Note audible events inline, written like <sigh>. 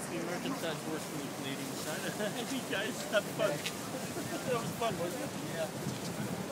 think the American side's worse than the Canadian side. <laughs> you guys have fun. <laughs> that was fun, wasn't it? Yeah.